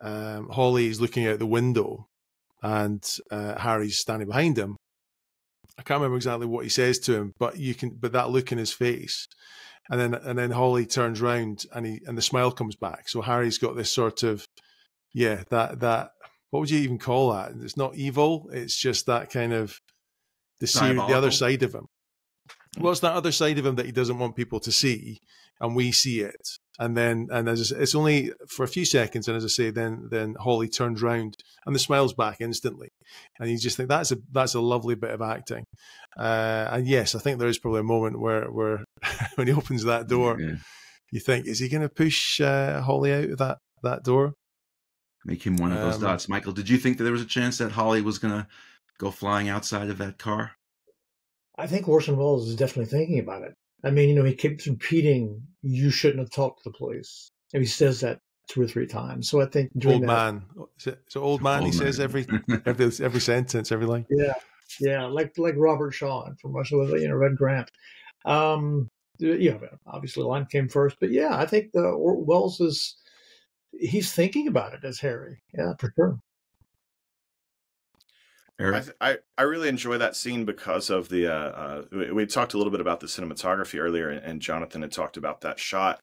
um, Holly is looking out the window, and uh, Harry's standing behind him. I can't remember exactly what he says to him, but you can. But that look in his face, and then and then Holly turns round and he and the smile comes back. So Harry's got this sort of yeah that that what would you even call that? It's not evil. It's just that kind of the ser- the other side of him. It's that other side of him that he doesn't want people to see, and we see it. And then, and as it's only for a few seconds, and as I say, then then Holly turns round and the smile's back instantly, and you just think that's a that's a lovely bit of acting. Uh, and yes, I think there is probably a moment where where <laughs> when he opens that door, yeah. you think, is he going to push uh, Holly out of that that door? Make him one of those um, dots. Michael, did you think that there was a chance that Holly was going to go flying outside of that car? I think Orson Welles is definitely thinking about it. I mean, you know, he keeps repeating, "You shouldn't have talked to the police," and he says that two or three times. So I think old that, man, so old man, old he man. says every <laughs> every every sentence, every line. Yeah, yeah, like like Robert Shaw from Russia with you know Red Grant. Um, yeah, obviously line came first, but yeah, I think the Welles is he's thinking about it as Harry. Yeah, for sure. I, I, I really enjoy that scene because of the uh, uh, we, we, talked a little bit about the cinematography earlier, and Jonathan had talked about that shot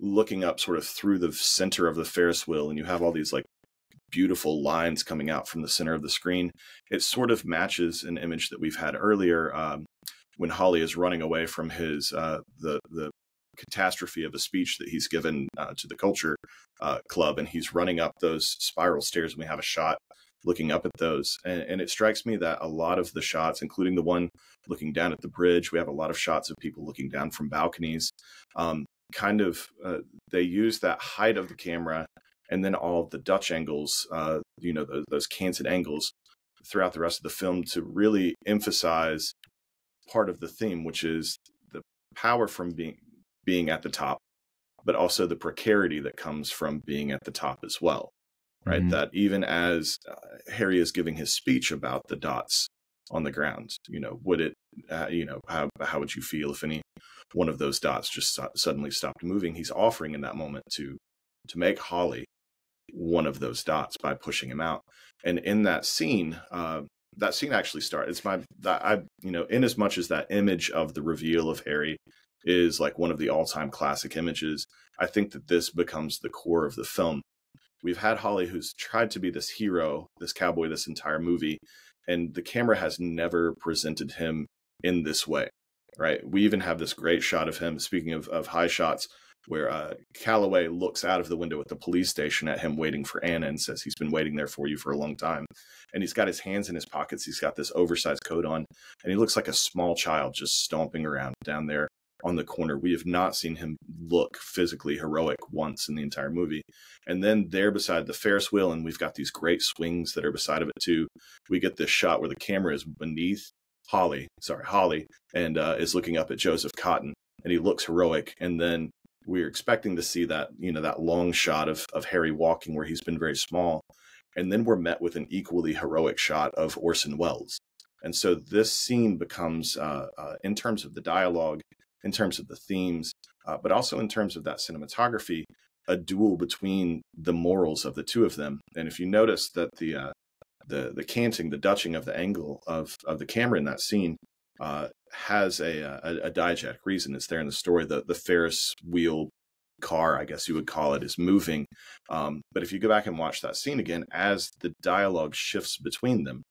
looking up sort of through the center of the Ferris wheel, and you have all these like beautiful lines coming out from the center of the screen. It sort of matches an image that we've had earlier um, when Holly is running away from his uh, the the catastrophe of a speech that he's given uh, to the culture uh, club, and he's running up those spiral stairs, and we have a shot looking up at those. And, and, it strikes me that a lot of the shots, including the one looking down at the bridge, we have a lot of shots of people looking down from balconies. Um, kind of, uh, they use that height of the camera and then all the Dutch angles, uh, you know, those, those canted angles throughout the rest of the film to really emphasize part of the theme, which is the power from being being at the top, but also the precarity that comes from being at the top as well right? Mm-hmm. That even as uh, Harry is giving his speech about the dots on the ground, you know, would it, uh, you know, how how would you feel if any one of those dots just suddenly stopped moving? He's offering in that moment to to make Holly one of those dots by pushing him out, and in that scene. Uh, that scene actually starts. It's my that I you know in as much as that image of the reveal of Harry is like one of the all-time classic images. I think that this becomes the core of the film we've had Holly who's tried to be this hero, this cowboy, this entire movie, and the camera has never presented him in this way, right? We even have this great shot of him. Speaking of, of high shots, where uh, Calloway looks out of the window at the police station at him waiting for Anna and says he's been waiting there for you for a long time. And he's got his hands in his pockets. He's got this oversized coat on, and he looks like a small child just stomping around down there on the corner. We have not seen him look physically heroic once in the entire movie. And then there beside the Ferris wheel, and we've got these great swings that are beside of it too. We get this shot where the camera is beneath Holly, sorry, Holly, and uh, is looking up at Joseph Cotten, and he looks heroic. And then we're expecting to see that, you know, that long shot of of Harry walking where he's been very small. And then we're met with an equally heroic shot of Orson Welles. And so this scene becomes, uh, uh, in terms of the dialogue in terms of the themes, uh, but also in terms of that cinematography, a duel between the morals of the two of them. And if you notice that the uh, the the canting, the dutching of the angle of of the camera in that scene uh, has a, a, a diegetic reason. It's there in the story. The the Ferris wheel car, I guess you would call it, is moving. Um, but if you go back and watch that scene again, as the dialogue shifts between them,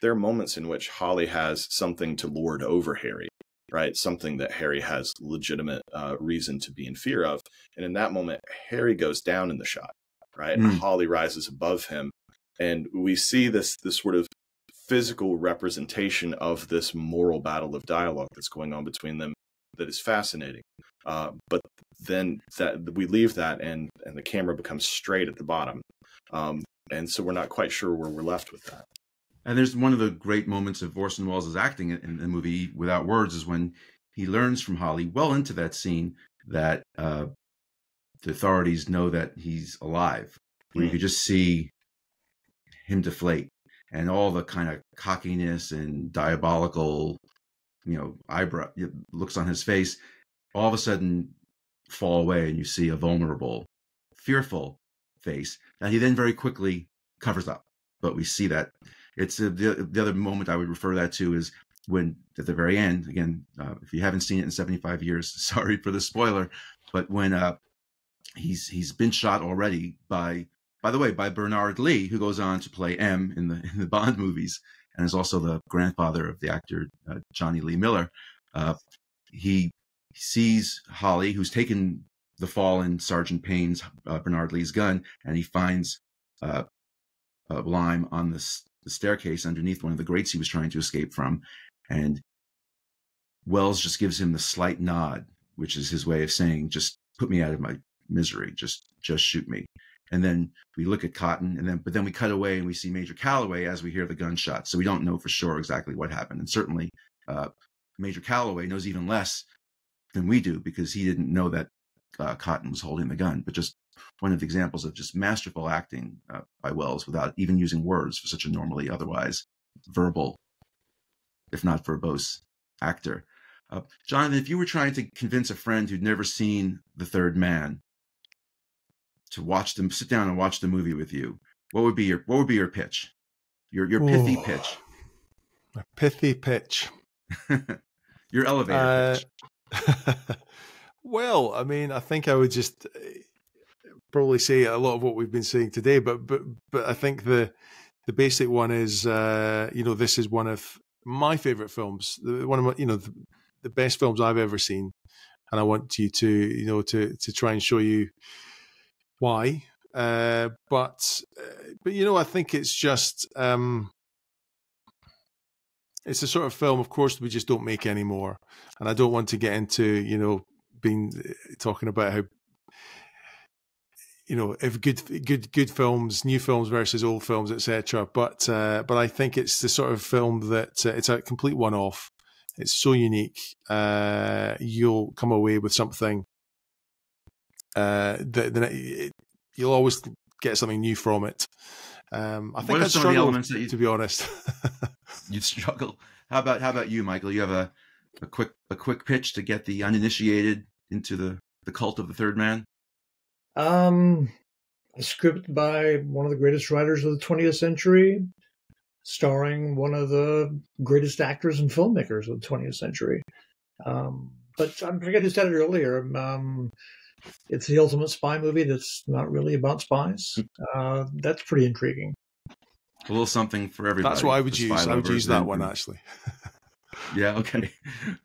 there are moments in which Holly has something to lord over Harry right? Something that Harry has legitimate uh, reason to be in fear of. And in that moment, Harry goes down in the shot, right? Mm. Holly rises above him. And we see this, this sort of physical representation of this moral battle of dialogue that's going on between them that is fascinating. Uh, but then that we leave that and, and the camera becomes straight at the bottom. Um, and so we're not quite sure where we're left with that. And there's one of the great moments of Orson Welles' acting in the movie without words is when he learns from Holly well into that scene that uh, the authorities know that he's alive. Where you could just see him deflate and all the kind of cockiness and diabolical, you know, eyebrow looks on his face all of a sudden fall away and you see a vulnerable, fearful face that he then very quickly covers up. But we see that it's uh, the the other moment I would refer that to is when at the very end again uh, if you haven't seen it in 75 years <laughs> sorry for the spoiler but when uh, he's he's been shot already by by the way by Bernard Lee who goes on to play M in the <laughs> in the Bond movies and is also the grandfather of the actor uh, Jonny Lee Miller uh, he sees Holly, who's taken the fallen Sergeant Payne's uh, Bernard Lee's gun, and he finds uh, Lime on the, the staircase underneath one of the grates he was trying to escape from, and Welles just gives him the slight nod, which is his way of saying, "Just put me out of my misery. Just just shoot me." And then we look at Cotten, and then but then we cut away and we see Major Calloway as we hear the gunshot. So we don't know for sure exactly what happened, and certainly uh, Major Calloway knows even less than we do because he didn't know that uh, Cotten was holding the gun. But just one of the examples of just masterful acting uh, by Welles without even using words for such a normally otherwise verbal, if not verbose, actor. Uh, Jonathan, if you were trying to convince a friend who'd never seen The Third Man to watch them, sit down and watch the movie with you, what would be your what would be your pitch? Your your pithy Ooh, pitch. A pithy pitch. <laughs> your elevator uh, pitch. <laughs> well, I mean, I think I would just probably say a lot of what we've been saying today, but but but I think the the basic one is uh, you know this is one of my favorite films, one of my you know the, the, best films I've ever seen, and I want you to you know to to try and show you why. Uh, but uh, but you know I think it's just um, it's a sort of film. Of course, we just don't make anymore, and I don't want to get into you know being talking about how you know, if good, good, good films, new films versus old films, etc. But uh, but I think it's the sort of film that uh, it's a complete one-off. It's so unique. Uh, you'll come away with something uh, that, that you'll always get something new from it. Um, I think I struggle, you, to be honest. <laughs> you struggle. How about how about you, Michael? You have a, a quick a quick pitch to get the uninitiated into the the cult of the third man. Um, a script by one of the greatest writers of the 20th century, starring one of the greatest actors and filmmakers of the 20th century. Um, but I forget who said it earlier. Um, it's the ultimate spy movie that's not really about spies. Uh, that's pretty intriguing. A little something for everybody. That's what I would use. I would use that one actually. <laughs> yeah. Okay.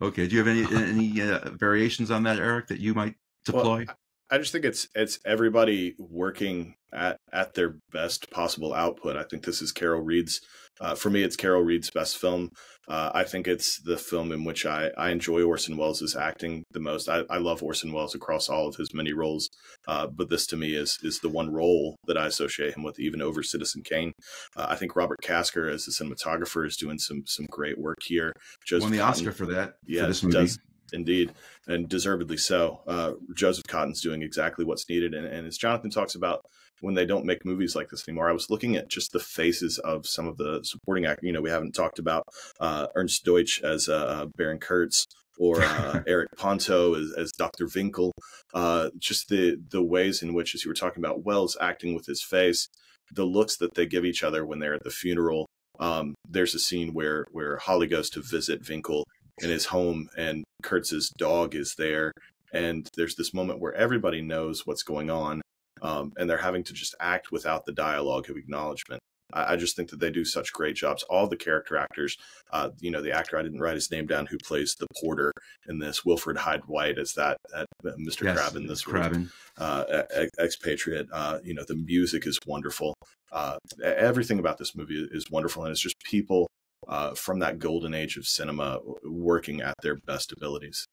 Okay. Do you have any any uh, variations on that, Eric, that you might deploy? Well, I just think it's it's everybody working at at their best possible output. I think this is Carol Reed's. Uh, for me, it's Carol Reed's best film. Uh, I think it's the film in which I, I enjoy Orson Welles' acting the most. I, I love Orson Welles across all of his many roles, uh, but this to me is is the one role that I associate him with, even over Citizen Kane. Uh, I think Robert Krasker as the cinematographer is doing some some great work here. Joseph Won the Cotten, Oscar for that. Yeah, for this movie. Does, indeed, and deservedly so. Uh, Joseph Cotten's doing exactly what's needed, and, and, as Jonathan talks about, when they don't make movies like this anymore, I was looking at just the faces of some of the supporting actors. You know, we haven't talked about uh, Ernst Deutsch as uh, uh Baron Kurtz or uh, <laughs> Eric Ponto as, as Dr. Winkel. Uh, just the the ways in which, as you were talking about, Welles acting with his face, the looks that they give each other when they're at the funeral. Um, there's a scene where where Holly goes to visit Winkel in his home and Kurtz's dog is there. And there's this moment where everybody knows what's going on. Um, and they're having to just act without the dialogue of acknowledgement. I, I, just think that they do such great jobs. All the character actors, uh, you know, the actor I didn't write his name down who plays the porter in this, Wilfrid Hyde White, as that, uh, Mr. Yes, Crabbe in this Crabbin. Uh, expatriate. Uh, you know, the music is wonderful. Uh, everything about this movie is wonderful, and it's just people uh, from that golden age of cinema working at their best abilities.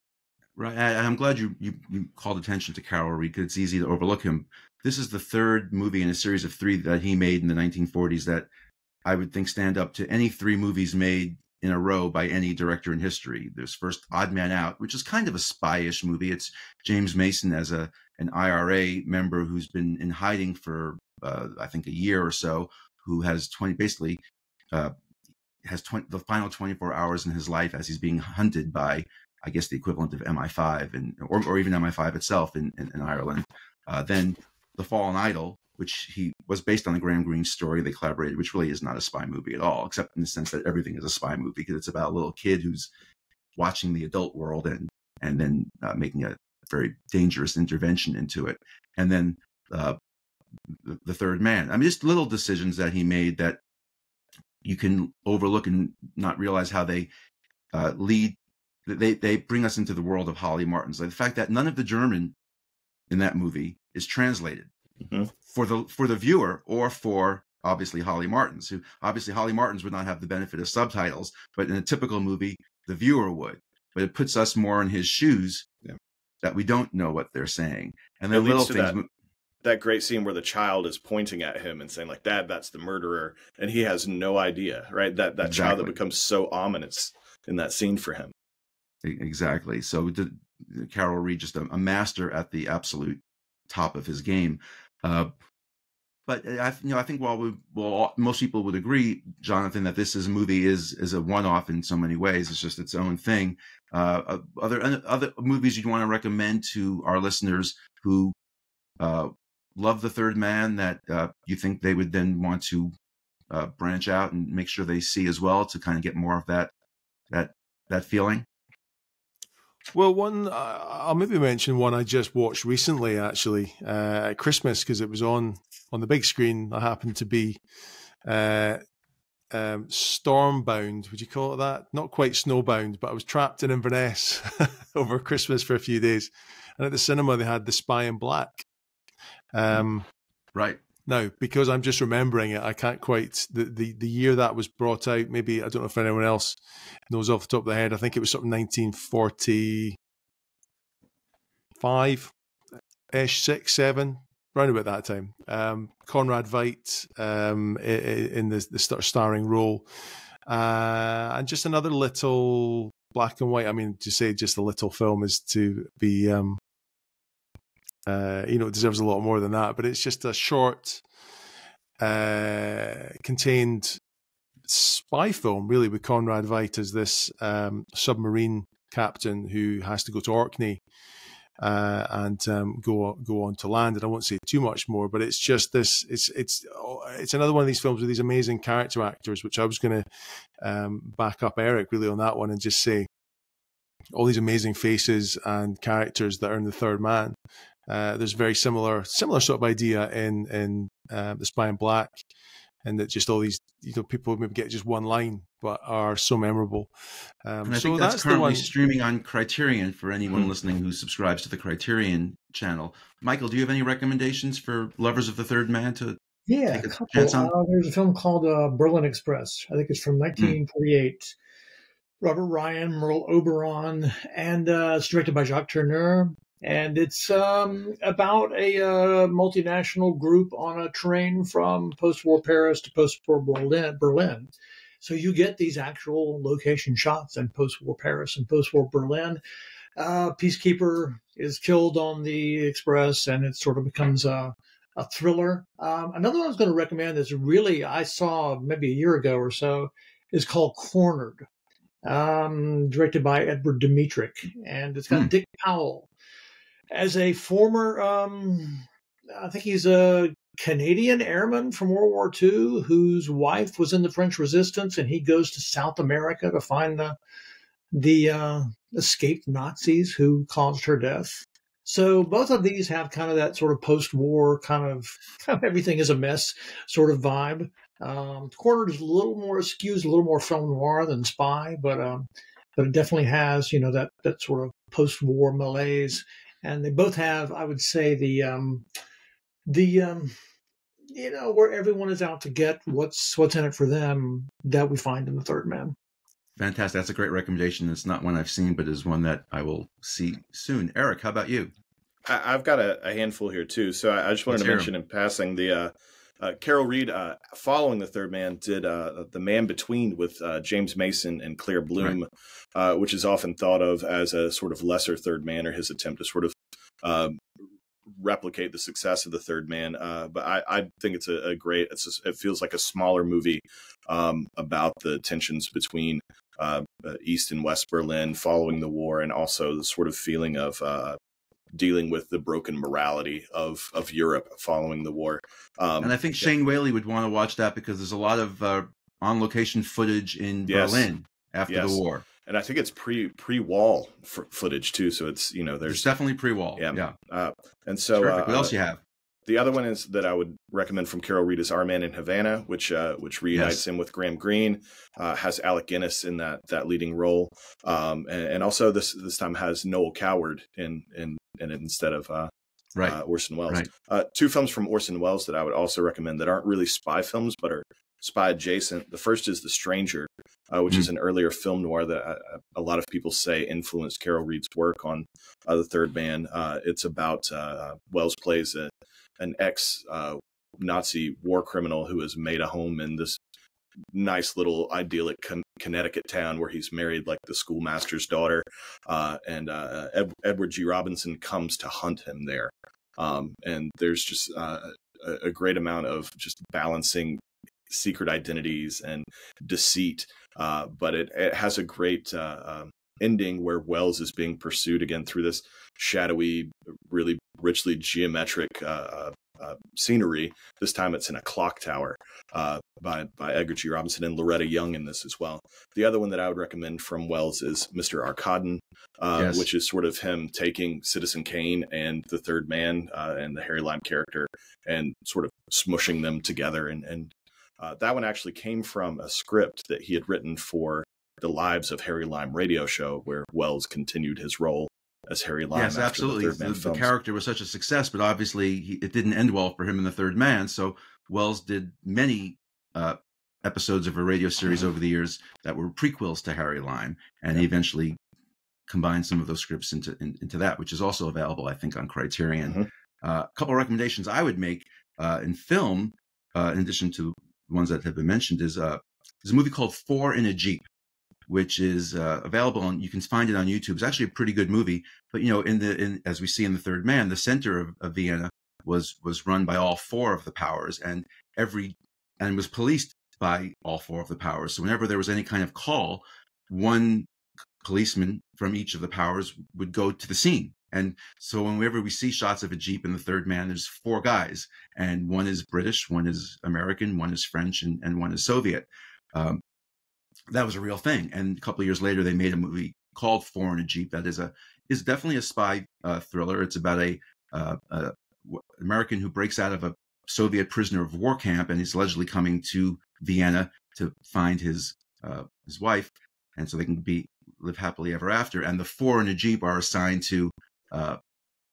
Right. And I'm glad you, you, you called attention to Carol Reed because it's easy to overlook him. This is the third movie in a series of three that he made in the 1940s that I would think stand up to any three movies made in a row by any director in history. There's first Odd Man Out, which is kind of a spyish movie. It's James Mason as a an IRA member who's been in hiding for uh, I think a year or so, who has 20 basically uh, has 20, the final 24 hours in his life as he's being hunted by, I guess, the equivalent of MI5 and or, or even MI5 itself in, in, in Ireland. Uh, then The Fallen Idol, which he was based on the Graham Greene story they collaborated, which really is not a spy movie at all, except in the sense that everything is a spy movie because it's about a little kid who's watching the adult world and and then uh, making a very dangerous intervention into it. And then uh, the, the, Third Man. I mean, just little decisions that he made that you can overlook and not realize how they uh, lead they they bring us into the world of Holly Martins. Like the fact that none of the German in that movie is translated Mhm. for the for the viewer or for obviously Holly Martins, who obviously Holly Martins would not have the benefit of subtitles, but in a typical movie, the viewer would. But it puts us more in his shoes Yeah. that we don't know what they're saying. And It then little things. that- that great scene where the child is pointing at him and saying like dad that's the murderer and he has no idea right that that child that becomes so ominous in that scene for him Exactly. So the, Carol Reed just a, a master at the absolute top of his game. Uh, but I, you know, I think while we, well, most people would agree, Jonathan, that this is a movie is is a one off in so many ways. It's just its own thing. Uh, uh, other other movies you'd want to recommend to our listeners who uh, love the Third Man that uh, you think they would then want to uh, branch out and make sure they see as well to kind of get more of that that that feeling. Well, one uh, I'll maybe mention one I just watched recently, actually uh, at Christmas because it was on on the big screen. I happened to be uh, um, stormbound. Would you call it that? Not quite snowbound, but I was trapped in Inverness <laughs> over Christmas for a few days. And at the cinema, they had The Spy in Black. Um, Right. now, because I'm just remembering it, I can't quite the, the the year that was brought out. Maybe I don't know if anyone else knows off the top of the head. I think it was something 1945 ish, six, seven, round about that time. Um, Conrad Veidt um, in the the starring role, uh, and just another little black and white. I mean, to say just a little film is to be um, uh, you know, it deserves a lot more than that. But it's just a short, uh, contained spy film, really, with Conrad Veidt as this um, submarine captain who has to go to Orkney uh, and um, go go on to land. And I won't say too much more, but it's just this. It's it's it's another one of these films with these amazing character actors, which I was going to um, back up Eric really on that one and just say all these amazing faces and characters that are in the third man. Uh, there's a very similar similar sort of idea in in uh, the Spy in Black, and that just all these you know people maybe get just one line but are so memorable. Um, And I so think that's, the currently one. streaming on Criterion for anyone Hmm. listening who subscribes to the Criterion channel. Michael, do you have any recommendations for lovers of the third man to Yeah, Take a a couple. chance on- Uh, there's a film called uh, Berlin Express. I think it's from 1948. Robert Ryan, Merle Oberon, and uh, it's directed by Jacques Tourneur. And it's um, about a uh, multinational group on a train from post-war Paris to post-war Berlin. Berlin. So you get these actual location shots in post-war Paris and post-war Berlin. Uh, Peacekeeper is killed on the express, and it sort of becomes a a thriller. Um, another one I was going to recommend is really I saw maybe a year ago or so is called Cornered, um, directed by Edward Dmytryk, and it's got Hmm. Dick Powell as a former. Um, I think he's a Canadian airman from World War II whose wife was in the French Resistance, and he goes to South America to find the the uh, escaped Nazis who caused her death. So both of these have kind of that sort of post-war kind of, kind of everything is a mess sort of vibe. Um, Cornered is a little more skews a little more film noir than Spy, but um, but it definitely has you know that that sort of post-war malaise, and they both have I would say the um, the um, you know where everyone is out to get what's what's in it for them that we find in the Third Man. Fantastic. That's a great recommendation. It's not one I've seen, but is one that I will see soon. Eric, how about you? I, I've got a, a handful here too. So I, I just wanted Let's to hear 'em. mention in passing the uh, uh, Carol Reed, uh, following the Third Man, did uh, the Man Between with uh, James Mason and Claire Bloom, uh, which is often thought of as a sort of lesser Third Man or his attempt to sort of um, replicate the success of the Third Man. Uh, but I, I think it's a, a great. It's just, it feels like a smaller movie um, about the tensions between East and West Berlin following the war, and also the sort of feeling of uh, dealing with the broken morality of of Europe following the war. Um, and I think Shane Whaley would want to watch that because there's a lot of uh, on location footage in Yes. Berlin after Yes. the war. and I think it's pre pre wall f- footage too. So it's you know There's there's definitely pre wall. Yeah. Yeah. uh, and so uh, what else you have? The other one is that I would recommend from Carol Reed is Our Man in Havana, which uh, which reunites yes. him with Graham Greene, uh, has Alec Guinness in that that leading role, um, and, and, also this this time has Noel Coward in in, in it instead of uh, right. Uh, Orson Welles. Right. Uh, two films from Orson Welles that I would also recommend that aren't really spy films but are spy adjacent. The first is The Stranger, uh, which mm. is an earlier film noir that uh, a lot of people say influenced Carol Reed's work on uh, The Third Man. Uh, it's about uh, Welles plays a, an ex uh, Nazi war criminal who has made a home in this nice little idyllic con- Connecticut town where he's married like the schoolmaster's daughter, and Ed- Edward G. Robinson comes to hunt him there. Um, and there's just a, a great amount of just balancing secret identities and deceit. Uh, but it, it, has a great uh, um, ending where Welles is being pursued again through this shadowy, really richly geometric uh, uh, uh scenery. This time it's in a clock tower uh, by, by Edgar G. Robinson and Loretta Young in this as well. The other one that I would recommend from Welles is Mr. Arkadin, yes. which is sort of him taking Citizen Kane and the third man and the Harry Lime character and sort of smushing them together and, and uh, that one actually came from a script that he had written for the Lives of Harry Lime radio show, where Welles continued his role as Harry Lime. Yes, absolutely. The, the, the, character was such a success, but obviously he, it didn't end well for him in the Third Man. So Welles did many uh, episodes of a radio series mm-hmm. over the years that were prequels to Harry Lime, and he eventually combined some of those scripts into in, into that, which is also available, I think, on Criterion. Mm-hmm. Uh, a couple of recommendations I would make uh, in film, uh, in addition to ones that have been mentioned is uh, there's a movie called Four in a Jeep, which is uh, available on. You can find it on YouTube. It's actually a pretty good movie. But you know, in the in, as we see in the Third Man, the center of, of Vienna was was run by all four of the powers, and every and was policed by all four of the powers. So whenever there was any kind of call, one policeman from each of the powers would go to the scene and so whenever we see shots of a Jeep in the third man, there's four guys, and one is British, one is American, one is French, and, and one is Soviet. Um, that was a real thing. And a couple of years later, they made a movie called Four in a Jeep. That is a is definitely a spy uh, thriller. It's about a, uh, a American who breaks out of a Soviet prisoner of war camp, and he's allegedly coming to Vienna to find his uh, his wife, and so they can be live happily ever after. And the four in a jeep are assigned to uh,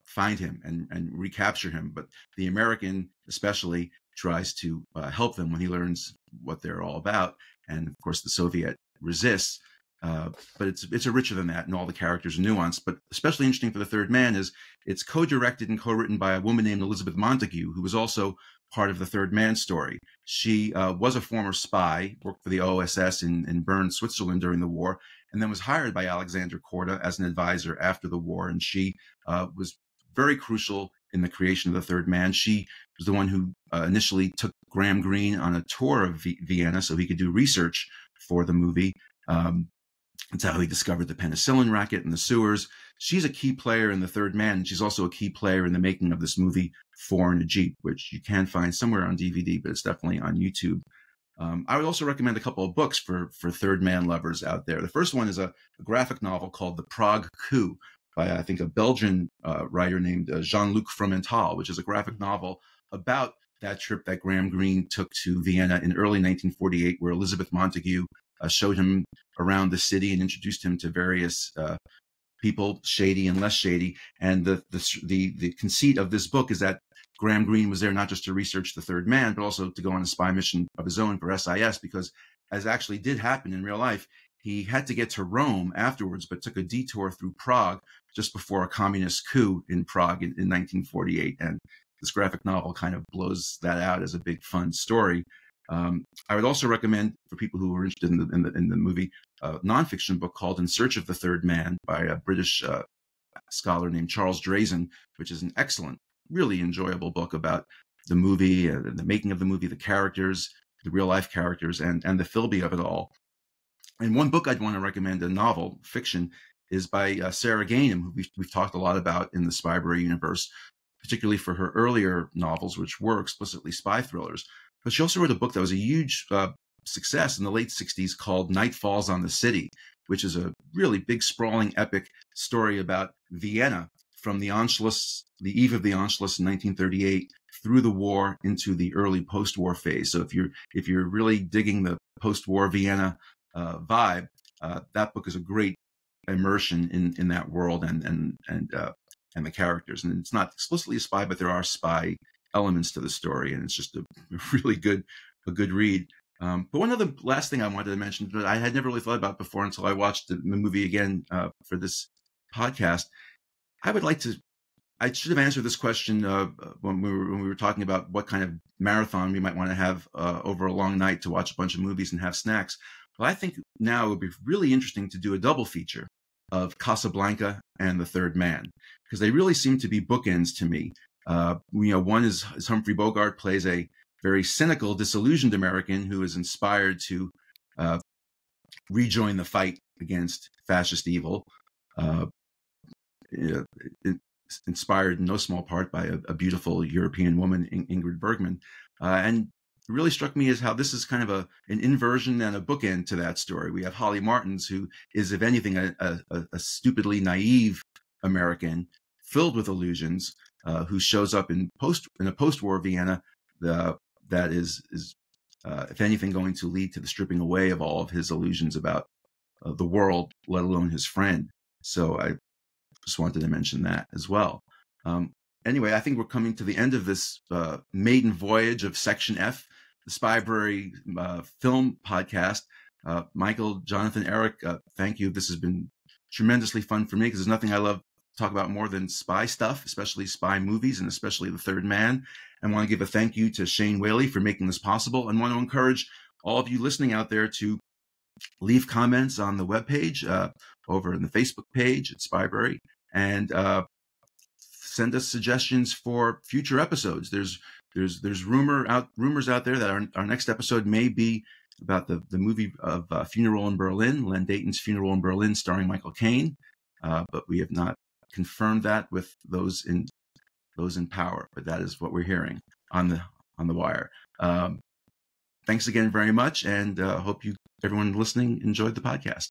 find him and, and recapture him. But the American, especially, tries to uh, help them when he learns what they're all about. And of course, the Soviet resists. Uh, but it's it's a richer than that, and all the characters are nuanced. But especially interesting for the Third Man is it's co-directed and co-written by a woman named Elizabeth Montagu, who was also part of the Third Man story. She uh, was a former spy, worked for the OSS in, in Bern, Switzerland during the war, and then was hired by Alexander Korda as an advisor after the war. And she uh, was very crucial in the creation of the Third Man. She was the one who uh, initially took Graham Greene on a tour of v- Vienna so he could do research for the movie. Um, that's how he discovered the penicillin racket in the sewers. She's a key player in The Third Man. And she's also a key player in the making of this movie, Four in a Jeep, which you can find somewhere on DVD, but it's definitely on YouTube. Um, I would also recommend a couple of books for for third man lovers out there. The first one is a, a graphic novel called The Prague Coup by I think a Belgian uh, writer named uh, Jean-Luc Fromental, which is a graphic novel about that trip that Graham Greene took to Vienna in early 1948, where Elizabeth Montagu uh, showed him around the city and introduced him to various uh, people, shady and less shady. And the, the the the conceit of this book is that Graham Greene was there not just to research the third man, but also to go on a spy mission of his own for SIS, because as actually did happen in real life, he had to get to Rome afterwards, but took a detour through Prague just before a communist coup in Prague in, in 1948. And this graphic novel kind of blows that out as a big fun story. Um, I would also recommend for people who are interested in the, in the, in the movie a nonfiction book called In Search of the Third Man by a British uh, scholar named Charles Drazin, which is an excellent really enjoyable book about the movie, uh, the making of the movie, the characters, the real life characters, and and the Philby of it all. And one book I'd want to recommend, a novel fiction, is by uh, Sarah Gainham, who we've, we've talked a lot about in the Spybrary universe, particularly for her earlier novels, which were explicitly spy thrillers. But she also wrote a book that was a huge uh, success in the late 60s called Night Falls on the City, which is a really big, sprawling, epic story about Vienna from the Anschluss, the eve of the Anschluss in 1938 through the war into the early post-war phase. So if you're if you're really digging the post-war Vienna uh, vibe, uh, that book is a great immersion in in that world and and and uh, and the characters. And it's not explicitly a spy, but there are spy elements to the story, and it's just a <laughs> really good a good read. Um, but one other last thing I wanted to mention that I had never really thought about before until I watched the, the movie again uh, for this podcast. I would like to. I should have answered this question uh, when we were when we were talking about what kind of marathon we might want to have uh, over a long night to watch a bunch of movies and have snacks. Well, I think now it would be really interesting to do a double feature of Casablanca and The Third Man because they really seem to be bookends to me. Uh, you know, one is, is Humphrey Bogart plays a very cynical, disillusioned American who is inspired to uh, rejoin the fight against fascist evil, uh, inspired in no small part by a, a beautiful European woman, In- Ingrid Bergman. Uh, and really struck me as how this is kind of a an inversion and a bookend to that story. We have Holly Martins, who is, if anything, a, a, a stupidly naive American filled with illusions, uh, who shows up in post in a post-war Vienna the, that is is uh, if anything going to lead to the stripping away of all of his illusions about uh, the world, let alone his friend. So I just wanted to mention that as well. Um, anyway, I think we're coming to the end of this uh, maiden voyage of Section F, the Spybrary uh, film podcast. Uh, Michael, Jonathan, Eric, uh, thank you. This has been tremendously fun for me because there's nothing I love to talk about more than spy stuff, especially spy movies and especially The Third Man. I want to give a thank you to Shane Whaley for making this possible and want to encourage all of you listening out there to leave comments on the webpage, uh, over in the Facebook page at Spybrary, and uh, send us suggestions for future episodes. There's there's there's rumor out rumors out there that our, our next episode may be about the the movie of uh, Funeral in Berlin, Len Deighton's Funeral in Berlin, starring Michael Caine, uh, but we have not confirmed that with those in those in power. But that is what we're hearing on the on the wire. Um, thanks again very much, and uh, hope you everyone listening enjoyed the podcast.